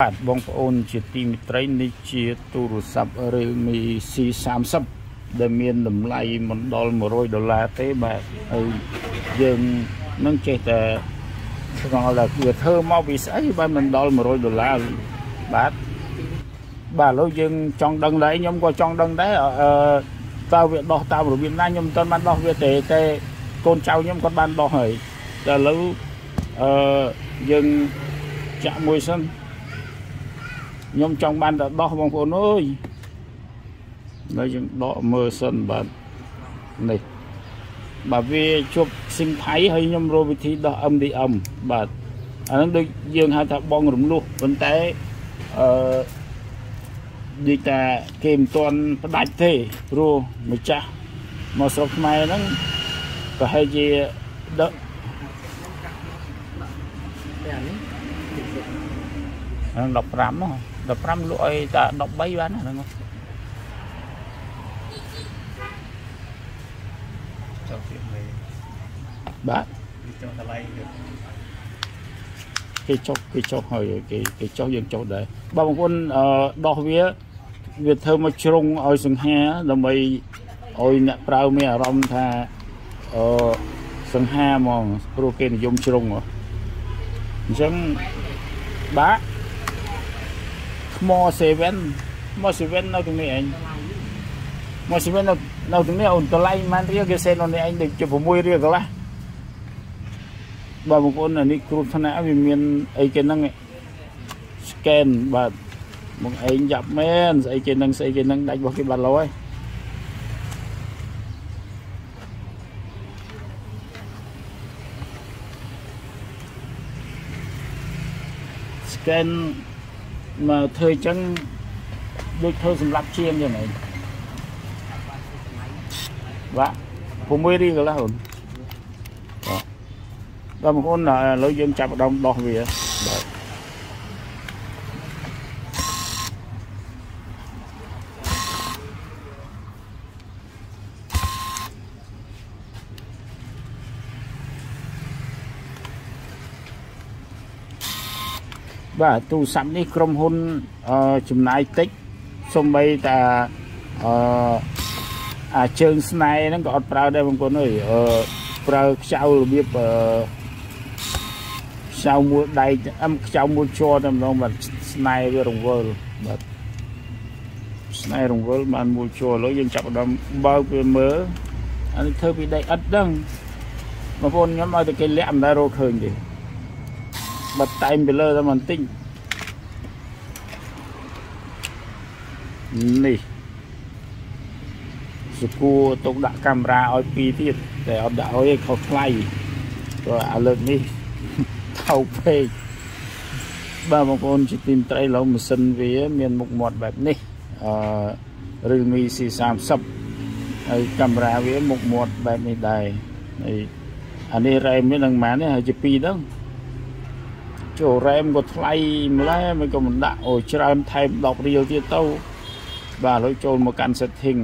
បាទបងប្អូនជាទីមិត្តរីនេះជាទូរស័ព្ទ Realme C30 ដែលមានតម្លៃមិនដល់100ដុល្លារទេបាទហើយយើងនឹងចេះតែស្គាល់ថាវាធ្វើមកពីស្អីបាទមិនដល់100ដុល្លារបាទបាទឥឡូវយើងចង់ដឹងដែរខ្ញុំក៏ចង់ដឹងដែរអឺតើវាដោះតាមរបៀបណាខ្ញុំមិនទាន់បានដោះវាទេតែកូនចៅខ្ញុំគាត់បានដោះហើយតែឥឡូវអឺយើងចាក់មួយសិន ខ្ញុំចង់បានតែដោះបងប្អូនអើយនៅយើងដកមើលសិនបាទនេះបាទវាជប់ស៊ីងថៃហើយខ្ញុំរកវិធីដោះ MDM បាទអាហ្នឹងដូចយើងហៅថាបងរំលោះប៉ុន្តែអឺដូចតែគេមិនទាន់ផ្ដាច់ទេព្រោះម្ចាស់មកស្រុកខ្មែរហ្នឹងប្រហែលជាដឹកហ្នឹង15នោះ 15លក់ឲ្យតែ13បានហ្នឹងចូលពីមេបាទចូលតម្លៃយកគេចុះគេចុះហើយគេគេចុះយើងចុះដែរបងប្អូនអឺដោះវាវាធ្វើមកជ្រុងឲ្យសង្ហាដើម្បីឲ្យអ្នកប្រើមានអារម្មណ៍ថាអឺសង្ហាហ្មងព្រោះគេនិយមជ្រុងហ៎អញ្ចឹងបាទ ថ្ម7ថ្ម7នៅទីនេះឯងថ្ម7នៅនៅទីនេះអូនតម្លៃប៉ុន្មានរៀលគេសេននៅនេះឯងដូចជា6រៀលកន្លះបាទបងប្អូនអានេះគ្រោះថ្នាក់វាមានអីគេហ្នឹង scan បាទបងឯងយ៉ាប់មែនស្អីគេហ្នឹងស្អីគេហ្នឹងដាច់របស់គេបាត់លោហើយ scan មកធ្វើអញ្ចឹងដូចធ្វើសម្រាប់ជាងយ៉ាងហ្នឹងបាទ6រៀលកន្លះអូនបាទបងប្អូនឥឡូវយើងចាប់ផ្ដើមដោះវាបាទ បាទទូរស័ព្ទនេះក្រុមហ៊ុនអឺចំណាយតិចសំបីតាអឺអាជើងស្នែហ្នឹងក៏អត់ប្រើដែរបងប្អូនអើយអឺប្រើខ្ចៅរបៀបអឺខ្ចៅមួយដៃអឹមខ្ចៅមួយជាប់តែម្ដងបាទស្នែវារង្វិលបាទស្នែរង្វិលបានមួយជាប់ឥឡូវយើងចាប់ផ្ដើមបើកវាមើលអានេះធ្វើពីដីឥដ្ឋហ្នឹងបងប្អូនខ្ញុំឲ្យតែគេលាក់មិនដែលរកឃើញទេ បាត់តែងពីលើតែបន្តិចនេះសគួរទុកដាក់កាមេរ៉ាឲ្យពីរទៀតតែអត់ដាក់ឲ្យឯងខុសថ្លៃព្រោះអាលើកនេះថោកពេកបាទបងប្អូនជាទីមត្រីឡូវម៉ាស៊ីនវា មានមុខមាត់បែបនេះអឺ Realme C30 ហើយកាមេរ៉ាវាមុខមាត់បែបនេះដែរហើយអានេះរ៉េមវានឹងប៉ុន្មាននេះហើយជា2ហ្នឹង ចូលរ៉េមក៏ថ្លៃម្ល៉េះមិនក៏មិនដាក់អូច្រើនថែម10រៀលទៀតទៅបាទឥឡូវចូលមកកាន់ setting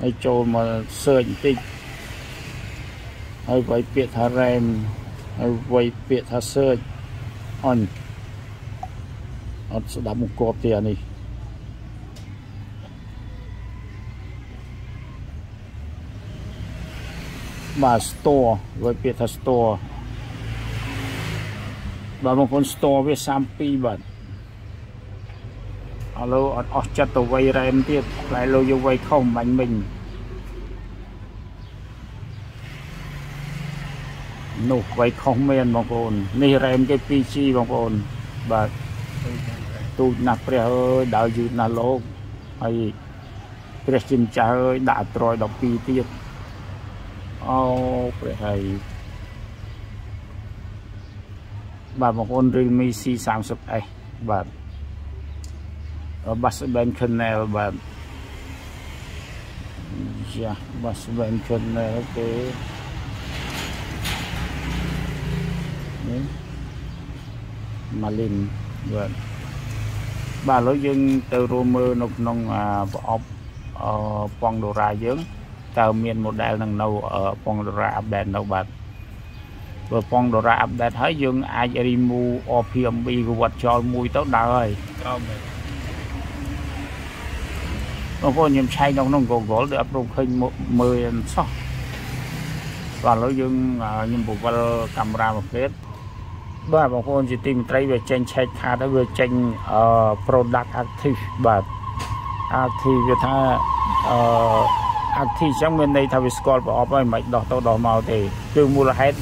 ហើយចូលមក search បន្តិចហើយវាយពាក្យថា RAM ហើយវាយពាក្យថា search on អត់ស្ដាប់មកគប់ទេអានេះបាទ store វាយពាក្យថា store បាទបងប្អូន store វា32បាទឥឡូវអត់អស់ចិត្តទៅវៃរ៉ែមទៀតតែលោកយកវៃខុសបាញ់មិញនោះវៃខុសមែនបងប្អូន នេះរ៉ែមគេ 2G បងប្អូន បាទទូចណាស់ព្រះអើយដើរយឺតណាស់លោកហើយព្រះជាម្ចាស់អើយដាក់អត្រយ12ទៀតអូព្រះហើយ បាទបងប្អូន Realme C30s បាទ Bass Band Channel បាទយ៉ា Bass Band Channel គេនេះ Malin បាទបាទឥឡូវយើងទៅរួមមើលនៅក្នុងប្រអប់អប៉ងដូរ៉ាយើងតើមាន model នឹងនៅប៉ងដូរ៉ា update នៅបាទ បើប៉ងដរ៉ាអាប់ដេតហើយយើងអាច remove OPMB ក៏វត្តចោលមួយទៅដើរហើយក្រោមមែនបងប្អូនខ្ញុំឆែកនៅក្នុង Google ដូចអត់ព្រមឃើញមើលសោះបាទឥឡូវយើងខ្ញុំពវល់កាមេរ៉ាមួយទៀតបាទបងប្អូនជាទីមេត្រីវាចេញឆែកខាតហើយវាចេញ product active បាទ active វាថាអឺ active ចឹងមានន័យថាវាស្គាល់ប្រអប់ហើយមិនដោះទៅដោះមកទេគឺមូលហេតុ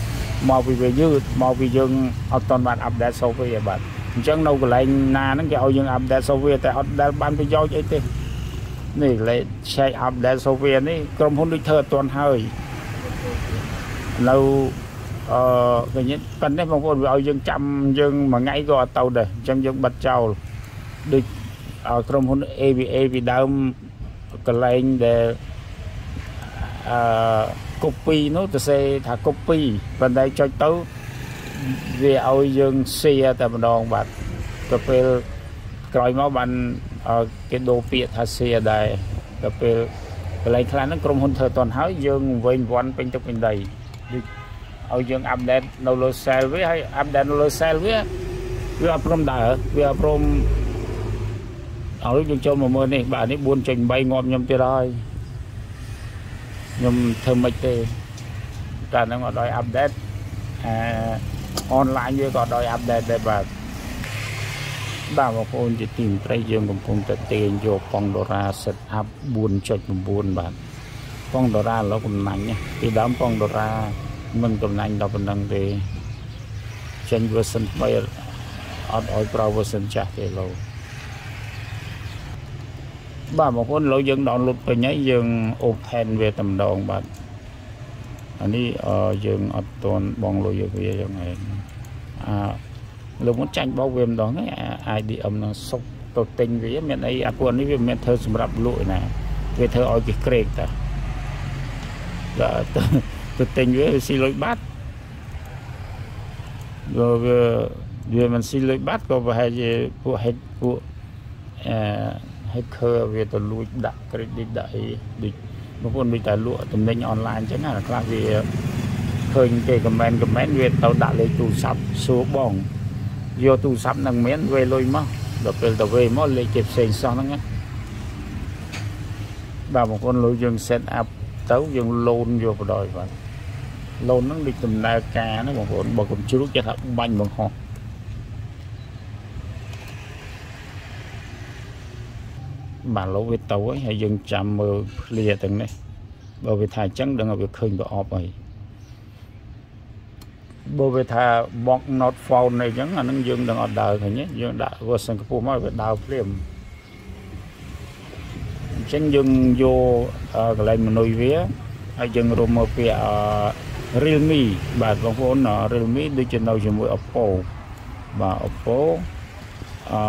មកពីវាយឺតមកពីយើងអត់ទាន់បាន update software បាទអញ្ចឹងនៅកន្លែងណាហ្នឹងគេឲ្យយើង update software តែអត់ដែលបានប្រយោជន៍អីទេនេះលេខ check update software នេះក្រុមហ៊ុនដូចធ្វើអត់ទាន់ហើយនៅអឺកញ្ញាប៉ុន្តែបងប្អូនវាឲ្យយើងចាំយើងមួយថ្ងៃក៏អត់ទៅដែរអញ្ចឹងយើងបិទចោលដូចក្រុមហ៊ុន AVA ពីដើមកន្លែងដែលអឺ copy នោះទៅសេថា copy ប៉ុន្តែចុចទៅវាឲ្យយើង share តែម្ដងបាទទៅពេលក្រោយមកបានគេដូរពាក្យថា share ដែរទៅពេលកន្លែងខ្លះហ្នឹងក្រុមហ៊ុនធ្វើតន់ហើយយើងវិញវាន់ពេញទឹកពេញដីដូចឲ្យយើងអាប់ដេតនៅលើ cell វាហើយអាប់ដេតនៅលើ cell វាវាអត់ព្រមដើរវាអត់ព្រមឲ្យយើងចូលមកមើលនេះបាទនេះ4.8ងាប់ខ្ញុំទៀតហើយ ខ្ញុំធ្វើមិនទេតែហ្នឹងអត់ឲ្យអាប់ដេតអឺអនឡាញវាក៏អត់ឲ្យអាប់ដេតដែរបាទបាទបងប្អូនជាទីមត្រីយើងកំពុងតែទាញយកប៉ងដុល្លារ set up 4.9បាទប៉ងដុល្លារឥឡូវកំណាញ់ពីដើមប៉ងដុល្លារមិនកំណាញ់ដល់ប៉ុណ្ណឹងទេចេញ version ថ្មីអត់ឲ្យប្រើ version ចាស់ទេលោក បាទបងប្អូនលោកយើង download ពេញហើយយើង open វាតែម្ដងបាទអានេះយើងអត់ទាន់បងលុយយកវាយ៉ាងឯងអាលោកមុនចាញ់បោកវាម្ដងហ្នឹង IDM នឹងសុកទៅទិញវាមានអីអាពួកនេះវាមិនធ្វើសម្រាប់លក់ឯណាវាធ្វើឲ្យគេក្រេកតាបាទទៅទិញវាស៊ីលុយបាត់វាវាមិនស៊ីលុយបាត់ក៏ប្រហែលជាពួកហេតុពួកអឺ hacker វាទៅលួចដាក់ credit ដាក់អីដូចបងប្អូនដូចតែលក់តំណែងអនឡាញអញ្ចឹងណាខ្លះវាឃើញគេ comment comment វាទៅដាក់លេខទូរស័ព្ទសួរបងយកទូរស័ព្ទនឹងមានវេលុយមកដល់ពេលទៅវេមកលេខគេផ្សេងសោះហ្នឹងណាបាទបងប្អូនលុយយើង set up ទៅយើងលោនយកបដ ாய் បាទលោនហ្នឹងដូចដំណើរការណាបងប្អូនបើកុំជ្រូកគេថាបាញ់បង្ហោះ បាទលោវាទៅហើយយើងចាំមើលឃ្លាទាំងនេះបើវាថាអញ្ចឹងដឹងថាវាឃើញប្រអប់ហើយបើវាថា box not found អីចឹងអានឹងយើងដឹងអត់ដើរឃើញទេយើងដាក់ version ខ្ពស់មកវាដើរភ្លាមអញ្ចឹងយើងយកកន្លែងមនុយវាហើយយើងរួមមកពាក្យ Realme បាទបងប្អូន Realme ដូចជានៅជាមួយ Oppo បាទ Oppo អឺ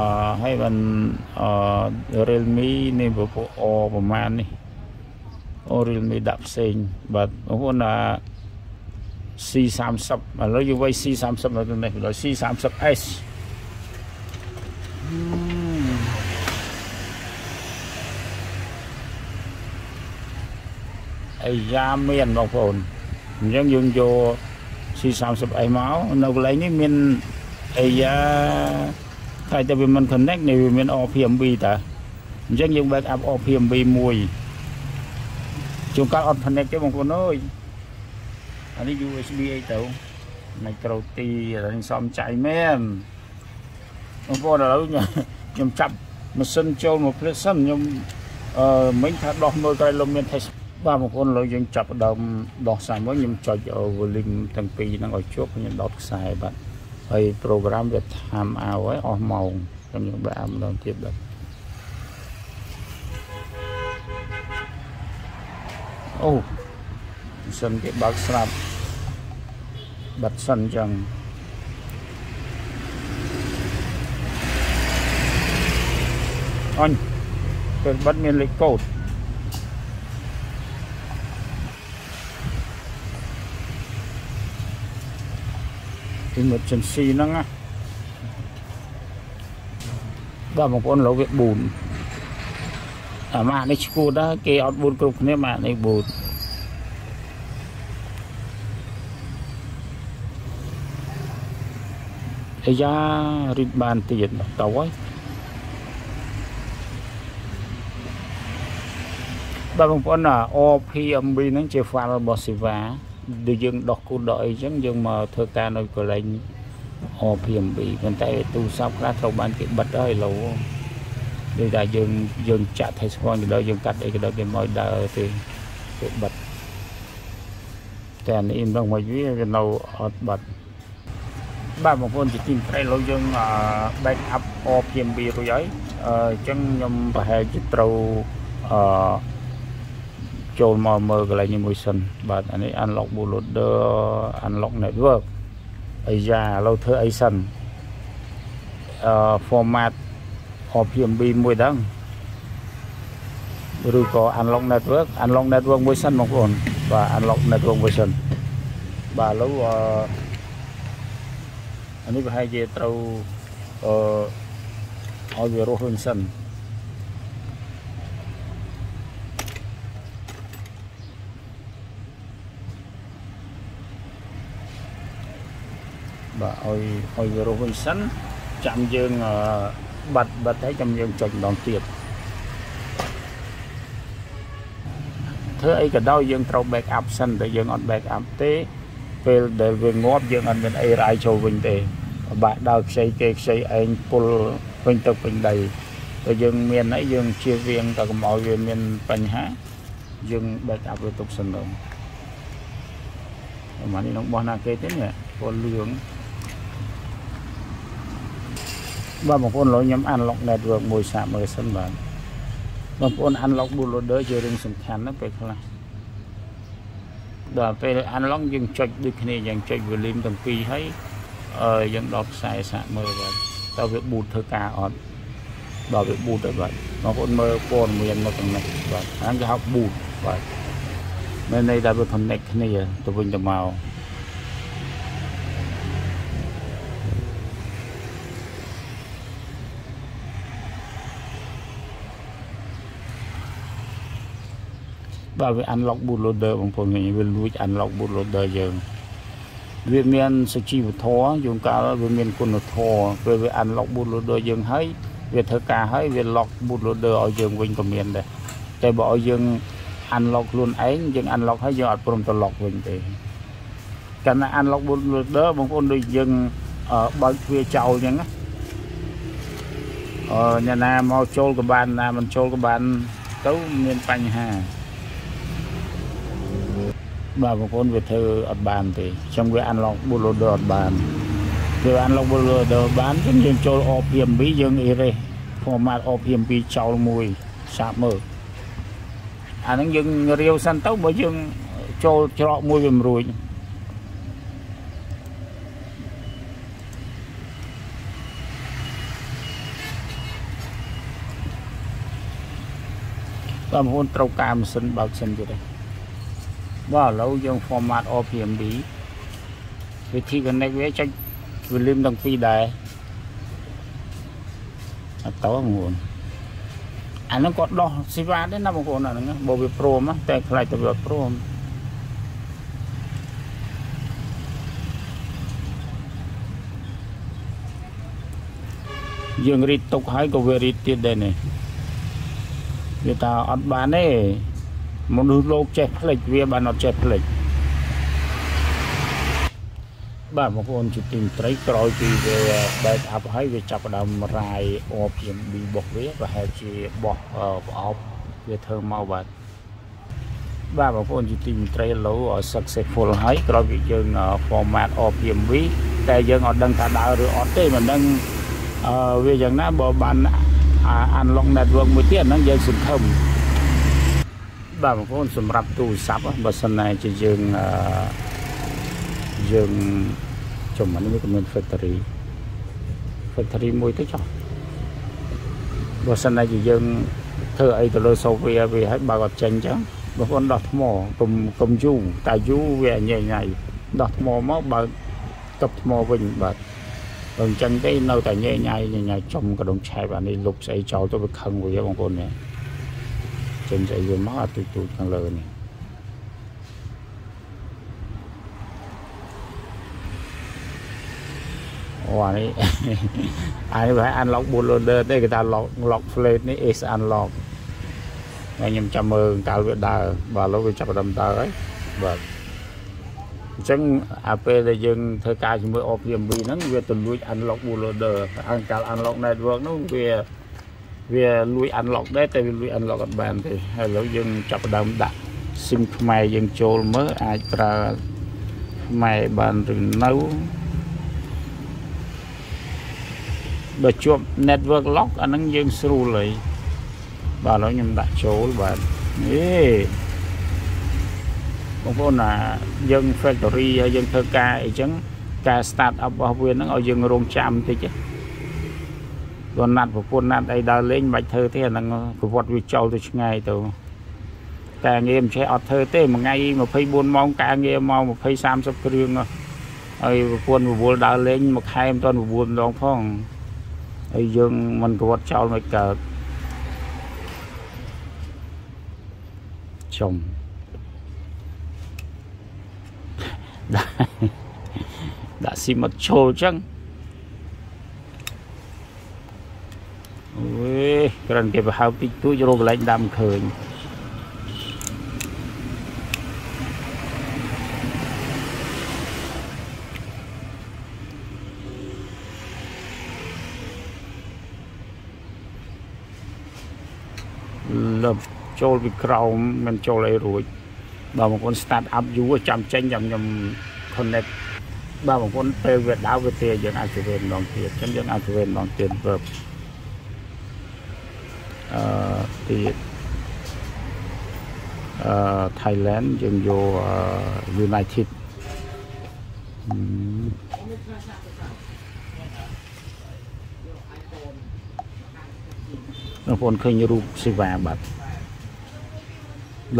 ហើយបានអឺ Realme នេះពពអប្រមាណនេះអូ Realme ដាក់ផ្សេងបាទបងប្អូនថា C30 ឥឡូវយើងវាយ C30 នៅទីនេះដល់ C30S អាយ៉ាមានបងប្អូនអញ្ចឹងយើងយក C30S មកនៅកន្លែងនេះមានអាយ៉ា តែតែវាមិន connect នេះវាមាន OPMB តាអញ្ចឹងយើង back up OPMB មួយជួនកាលអត់ connect ទេបងប្អូនអើយអានេះ USB អីទៅ micro T អានេះសំចៃមែនបងប្អូនឥឡូវខ្ញុំចាប់ម៉ាស៊ីនចូលមកភ្លេចសិនខ្ញុំអឺមិញថាដោះមើលក្រៃលំមាន test បាទបងប្អូនឥឡូវយើងចាប់ដើមដោះខ្សែមួយខ្ញុំចុច volume ទាំងពីរហ្នឹងឲ្យជាប់ខ្ញុំដោតខ្សែបាទ ហើយ program វា time out ហើយអស់ម៉ោងខ្ញុំយើងបែកម្ដងទៀតបាទអូសិនគេបើកស្រាប់បិទសិនចឹងអញពេលបិទមានលេខកូដ emergency ហ្នឹងណាបាទបងប្អូនលោកវា4អាម៉ាក់នេះឈួតដែរគេអត់4គ្រប់គ្នាម៉ាក់នេះ4អាយ៉ារីតបានទៀតទៅហើយបាទបងប្អូនណា OPMB ហ្នឹងជា file របស់ Siva ដែលយើងដោះគូដោះអីចឹងយើងមកធ្វើការនៅកន្លែង OPMB ប៉ុន្តែទូរស័ព្ទខ្លះត្រូវបានគេបិទហើយឡូវដូចថាយើងយើងចាក់ថៃស្គាល់ទៅដល់យើងកាត់អីក៏ដល់គេមកដើរទេគេបិទតែនេះមិនដឹងមកវាវានៅអត់បិទបាទបងប្អូនជាទីត្រៃលោកយើង back up OPMB រួចហើយអញ្ចឹងខ្ញុំប្រហែលជាត្រូវអឺ ចូលមកមើលកន្លែងនេះមួយសិនបាទអានេះ unlock bootloader unlock network អាយ៉ាឥឡូវធ្វើអីសិនអឺ format OPMB មួយដឹងឬក៏ unlock network unlock network មួយសិនបងប្អូនបាទ unlock network មួយសិនបាទឥឡូវអឺអានេះប្រហែលជាត្រូវអឺឲ្យវារស់វិញសិន បាទឲ្យឲ្យវារស់វិញសិនចាំយើងបាត់បាត់ហើយចាំយើងចុចម្ដងទៀតធ្វើអីក៏ដោយយើងត្រូវ back up សិនតែយើងអត់ back up ទេពេលដែលវាងាប់យើងអត់មានអីរាយចូលវិញទេបាក់ដើរខ្ចីគេខ្ចីឯងពុលវិញទៅពេញដីតែយើងមានអីយើងជៀសវាងតែកុំឲ្យវាមានបញ្ហាយើង back up វាទុកសិនទៅអានេះនឹងបោះណាគេទេនេះពលលឿង បាទបងប្អូនលោកខ្ញុំ unlock network មួយសាកមើលសិនបាទបងប្អូន unlock bootloader ជារឿងសំខាន់ណាស់ពេលខ្លះដល់ពេល unlock យើងចុចដូចគ្នាយ៉ាងចុច volume ទាំងពីរហើយអឺយើងដល់ខ្សែសាកមើលបាទតើវា boot ធ្វើការអត់ដល់វា boot ហើយបាទបងប្អូនមើលព័ត៌មានមកទាំងនេះបាទអាហ្នឹងគេហៅ boot បាទមានន័យថាវា connect គ្នាទៅវិញទៅមក បាទវា unlock bootloader បងប្អូនឃើញវាលួច unlock bootloader យើងវាមានសុជីវធម៌យងកាលវាមានគុណធម៌ពេលវា unlock bootloader យើងហើយវាធ្វើការហើយវា lock bootloader ឲ្យយើងវិញក៏មានដែរតែបើឲ្យយើង unlock ខ្លួនឯងយើង unlock ហើយយើងអត់ព្រមទៅ lock វិញទេកាលណា unlock bootloader បងប្អូនដូចយើងបើកទ្វារចោលអញ្ចឹងណាអឺអ្នកណាមកចូលក៏បានណាមិនចូលក៏បានទៅមានបញ្ហា បាទបងប្អូនវាធ្វើអត់បានទេអញ្ចឹងវា unlock bootloader អត់បានវា unlock bootloader បានអញ្ចឹងយើងចូល OPMB យើង erase format OPMB ចោលមួយសាកមើលអាហ្នឹងយើងរាវសិនទៅបើយើងចូលច្រកមួយវាមិនរួចបងប្អូនត្រូវការម៉ាស៊ីនបើកសិនទៀតទេ បាទឥឡូវយើង format OPMB វិធី connect វាចុច volume ទាំងពីរដែរអត់តងងួនអាហ្នឹងគាត់ដោះស៊ីវ៉ាទេណាបងប្អូនអាហ្នឹងបើវាព្រមតែខ្លាចទៅវាអត់ព្រមយើងរីតទុកហើយក៏វារីតទៀតដែរនេះវាថាអត់បានទេ មនុស្សលោកចេះផ្លេចវាបានអត់ចេះផ្លេចបាទបងប្អូនជាទីត្រីក្រោយពីវា back up ហើយវាចាប់ផ្ដើមរាយ OPMB របស់វាប្រហែលជាបោះប្រអប់វាធ្វើមកបាទបាទបងប្អូនជាទីមន្ត្រីឡូ successful ហើយក្រោយពីយើង format OPMB តែយើងអត់ដឹងថាដើរឬអត់ទេមិនដឹងអឺវាយ៉ាងណាបើបាន unlock network មួយទៀតហ្នឹងយើងសង្ឃឹម បាទបងប្អូនសម្រាប់ទូរស័ព្ទបើសិនណាជាយើងយើងចំនេះវាក៏មាន factory factory មួយទៅចុះបើសិនណាជាយើងធ្វើអីទៅលើ software វាឲ្យបើកអត់ចេញអញ្ចឹងបងប្អូនដោះថ្មកុំកុំយូរតែយូរវាញ៉ៃញ៉ៃដោះថ្មមកបើកតុបថ្មវិញបាទបើអញ្ចឹងទេនៅតែញ៉ៃញ៉ៃញ៉ៃចំកដុងឆែបអានេះលុបស្អីចោលទៅវាខឹងវាបងប្អូននេះ ចេញស្អីវាមកអាទូទូខាងលើនេះអូអូអានេះអានេះបើ unlock bootloader ទេគេថា lock lock plate នេះ is unlock ហើយខ្ញុំចាំមើលកាលវាដើរបាទលោកវាចាប់ផ្ដើមដើរហើយបាទអញ្ចឹងអាពេលដែលយើងធ្វើការជាមួយ OPMB ហ្នឹងវាទៅលួច unlock bootloader អង្គកាល unlock network នោះវា វាលួច unlock ដែរតែវាលួច unlock អត់បានទេហើយឥឡូវយើងចាប់ផ្ដើមដាក់ SIM ខ្មែរយើងចូលមើលអាចប្រើខ្មែរបានឬនៅបើជាប់ network lock អាហ្នឹងយើងស្រួលហើយបាទឥឡូវខ្ញុំដាក់ចូលបាទអេបងប្អូនណាយើង factory ហើយយើងធ្វើការអីចឹងការ start up របស់វាហ្នឹងឲ្យយើងរងចាំបន្តិច គាត់ណាត់ប្រពន្ធណាត់អីដើរលេងមិនបាច់ធ្វើទេអាហ្នឹងប្រវត្តិវាចោលទៅឆ្ងាយទៅការងារមិនចេះអត់ធ្វើទេមួយថ្ងៃ24ម៉ោងការងារមក20 30គ្រឿងហើយប្រពន្ធរវល់ដើរលេងមួយខែមិនទាន់9ម្ដងផងហើយយើងមិនប្រវត្តិចោលមិនកើតចំដាក់ស៊ីមកឈោចឹង អូយគ្រាន់គេប្រហៅតិចតួចរកកន្លែងដាំឃើញលឹបចូលពីក្រោមមិនចូលអីរួចបើបងប្អូន start up យូរចាំចេញចាំខ្ញុំ connect បើបងប្អូនពេលវាដើរវាទេយើង activate ម្ដងទៀតអញ្ចឹងយើង activate ម្ដងទៀត verb អឺទៀតអឺ Thailand យើងយក United បងប្អូនឃើញរូបសេវាបាត់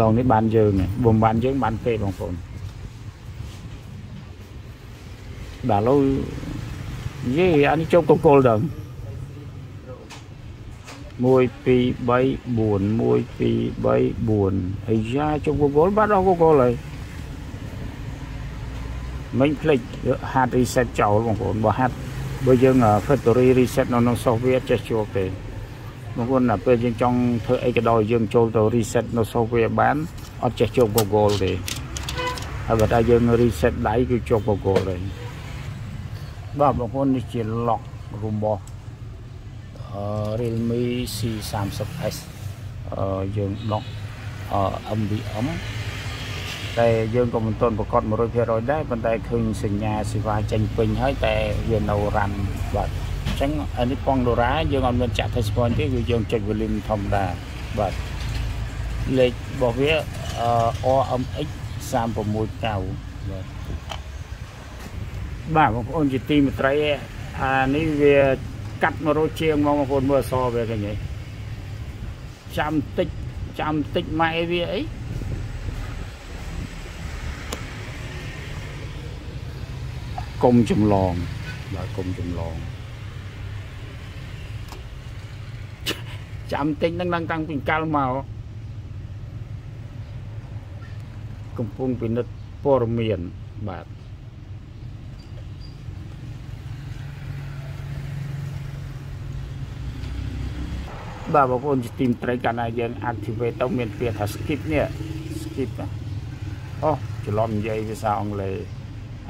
ដងនេះបានយើងបើមិនបានយើងបានពេកបងប្អូនបាទឥឡូវយេអានេះជប់កកុលដល់ 1 2 3 4 1 2 3 4អាយ៉ាជប់កកុលបាត់អស់កកុលហើយមិញភ្លេចហាត់ reset ចោលបងប្អូនបើហាត់បើយើង factory reset នៅក្នុង software ចេះជួបទេបងប្អូនដល់ពេលយើងចង់ធ្វើអីក៏ដោយយើងចូលទៅ reset នៅ software បានអត់ចេះជាប់ Google ទេហើយបើតែយើង reset ដៃគឺជាប់ Google ទេបាទបងប្អូននេះជា lock របស់ Realme C30s យើង lock MVM តែយើងក៏មិនទាន់ប្រកាស100%ដែរប៉ុន្តែឃើញសញ្ញាសេវាចេញពេញហើយតែវានៅរ៉ាន់បាទអញ្ចឹងអានេះពងដូរ៉ាយើងអត់មានចាក់ touch point ទេគឺយើងចុច volume ធម្មតាបាទលេខរបស់វា RMX 369បាទបាទបងប្អូនជាទីមេត្រីអានេះវា កាត់100ជាងមកបងប្អូនមើលអសវាឃើញទេចាំតិចចាំតិចម៉ែវាអីកុំចម្លងបាទកុំចម្លងចាំតិចហ្នឹងឡើងតាំងពីកាលមកកំពុងពិនិត្យព័ត៌មានបាទ បាទបងប្អូនជាទីមត្រីកាលណាយើង activate ទៅមានពាក្យថា skip នេះ skip អូច្រឡំនិយាយភាសាអង់គ្លេស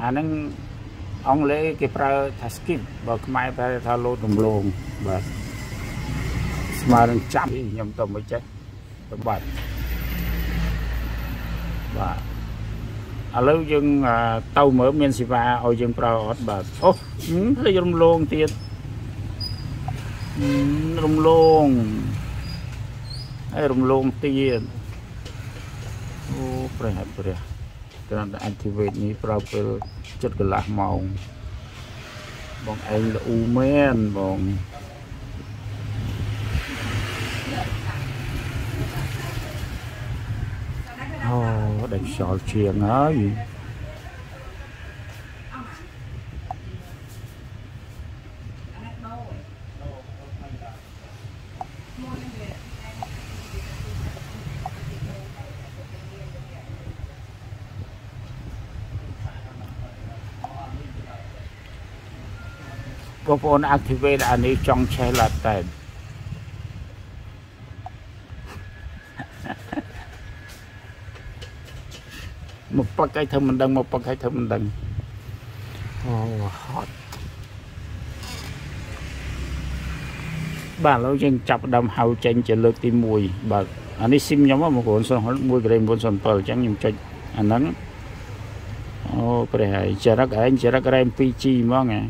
អាហ្នឹងអង់គ្លេសគេប្រើថា skip បើខ្មែរប្រើថាលោតរំលងបាទស្មើនឹងចាប់ខ្ញុំទៅមិនចេះទៅបាត់បាទឥឡូវយើងទៅមើលមានសេវាឲ្យយើងប្រើអត់បាទអូលេចរំលងទៀត រំលងហើយរំលងទៀតអូព្រះហេតុព្រះគ្រាន់តែ activate នេះប្រើពេលចិត្តកន្លះម៉ោងបងឯងល្អូមែនបងអូដែលខ្យល់ជាងហើយ បងប្អូន activate អានេះចង់ឆេះឡាតែមកពឹកឲ្យធ្វើមិនដឹងមកពឹកឲ្យធ្វើមិនដឹងអូហត់បាទឥឡូវយើងចាប់ដើមហៅចេញជាលើកទី1បាទអានេះស៊ីមខ្ញុំបងប្អូន1ក្រេ907អញ្ចឹងខ្ញុំចុចអាហ្នឹងអូព្រះហើយចរិតឯងចរិតរ៉ែម 2G ហ្មងហ៎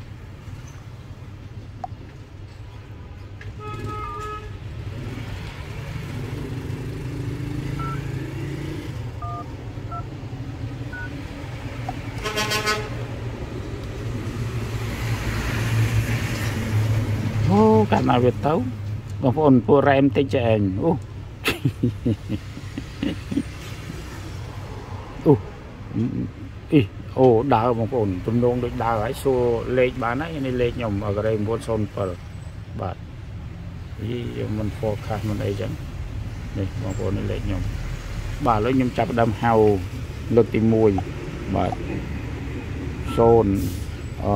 អូ កាលណាវាទៅបងប្អូនពូរ៉ែមតិចឯងអូអូអ៊ីអូដើរបងប្អូនទំនងដូចដើរហើយសួរលេខបានហើយនេះលេខខ្ញុំអក្រេ907បាទយីមិន forecast មិនអីចឹងនេះបងប្អូននេះលេខខ្ញុំបាទឥឡូវខ្ញុំចាប់ដើមហៅលើកទី1បាទ0អឺ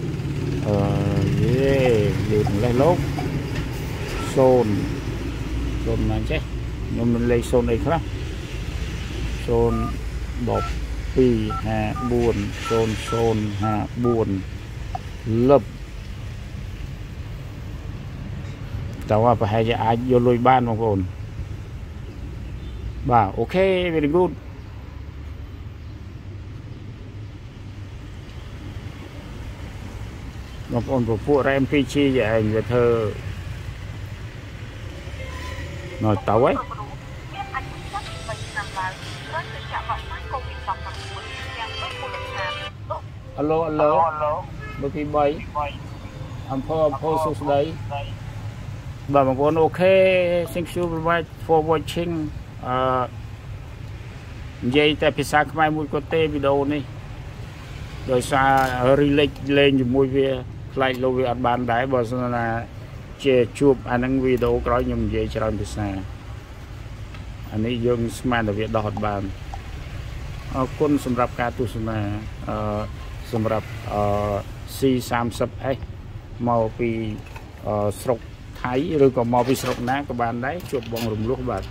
17 អឺយេលឺម្លេះលោក0 0ណាចេះខ្ញុំមិនលេខ0អីខ្លះ0 12 54 0054លឹបតើប្រហែលជាអាចយកលុយបានបងប្អូនបាទអូខេ very good បងប្អូនពពួក RAM2G ឯងវាធ្វើនៅទៅហើយអឡូអឡូបើទី3អំភើអំភើសុស្ដីបាទបងប្អូនអូខេ thank you very much for watching អឺនិយាយតែភាសាខ្មែរមួយក៏ទេវីដេអូនេះដោយសារ relate លេងជាមួយវា ខ្លាចលោកវាអត់បានដែរបើសិនណាជាជួបអានឹងវីដេអូក្រោយខ្ញុំនិយាយច្រើនភាសាអានេះយើងស្មានតែវាដោះអត់បានអរគុណសម្រាប់ការទស្សនាអឺសម្រាប់អឺ C30S មកពីស្រុកថៃឬក៏មកពីស្រុកណាក៏បានដែរជួបបងរំលោះបាទ